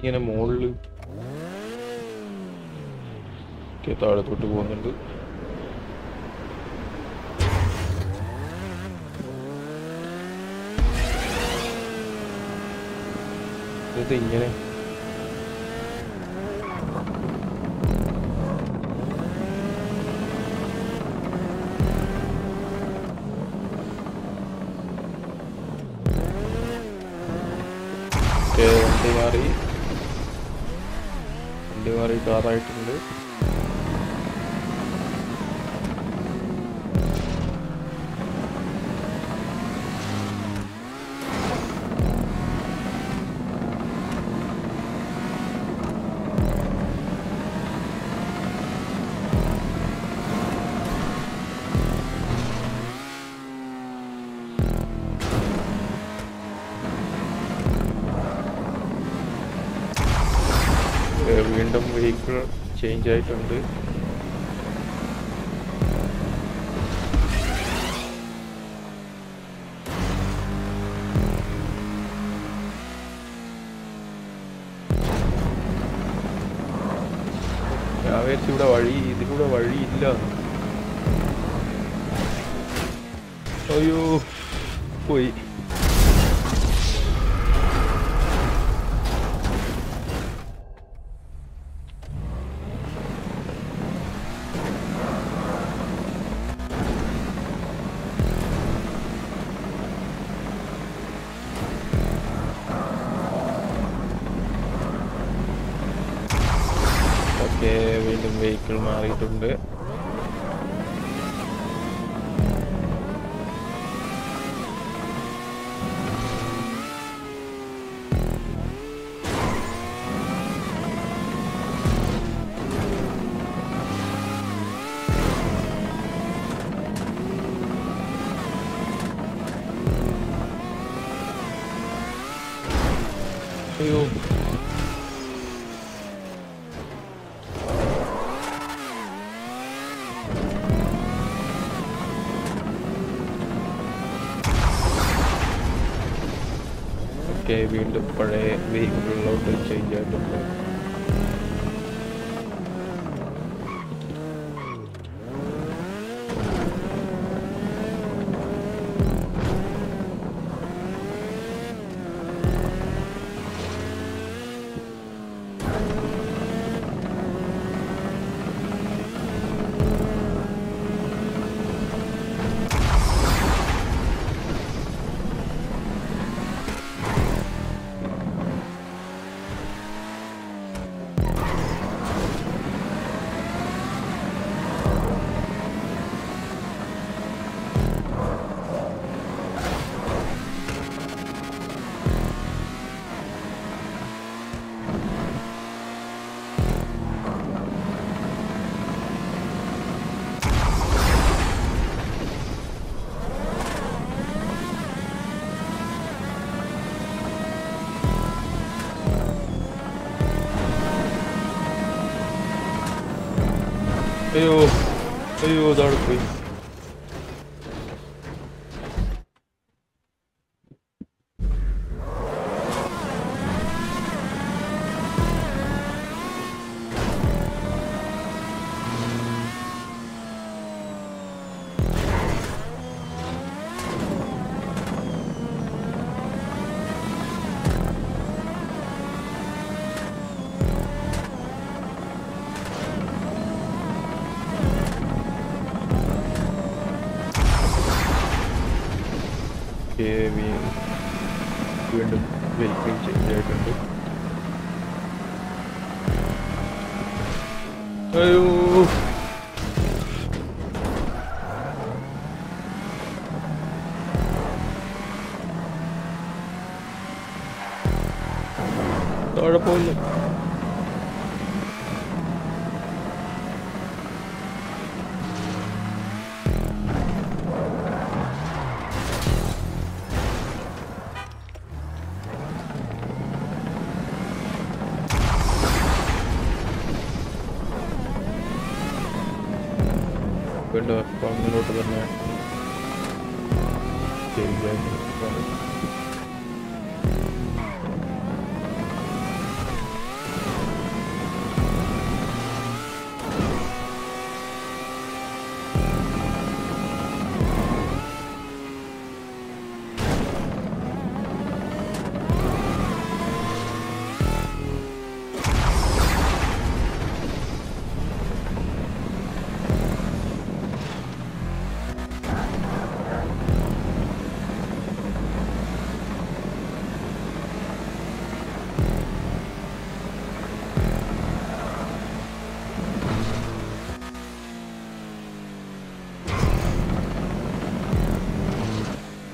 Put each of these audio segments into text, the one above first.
ഇങ്ങനെ മുകളിൽ താഴത്തോട്ട് പോകുന്നുണ്ട്. ഇത് ഇങ്ങനെ. ഓക്കേ, വണ്ടി മാറി വണ്ടി മാറി കാറായിട്ടുണ്ട് വീണ്ടും വെഹിക്കിൾ ചേഞ്ച് ആയിട്ടുണ്ട്. ഇവിടെ വഴി ഇതിലൂടെ വഴിയില്ല. അയ്യോ പോയി. വീണ്ടും വെഹിക്കിൾ മാറിയിട്ടുണ്ട് അയ്യോ ഓക്കെ വീണ്ടും പഴയ വെഹിക്കിളിലോട്ട് ചേഞ്ച് ആയിട്ടുണ്ട്. Ayo. Ayo, da arco aí. Okay വീണ്ടും വെഹിക്കിൾ ചേഞ്ച് ആയിട്ടുണ്ട് അയ്യോ താഴെ പോയില്ല വീണ്ടും അക്കൗണ്ടിലോട്ട് തന്നെ ചേഞ്ച്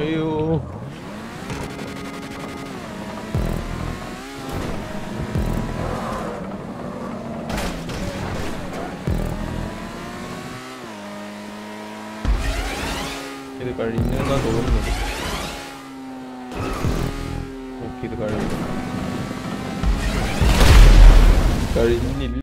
에휴 길을 갈리는 난 모르는 오 길을 갈리는 갈리는